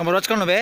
अब रोज कौन बे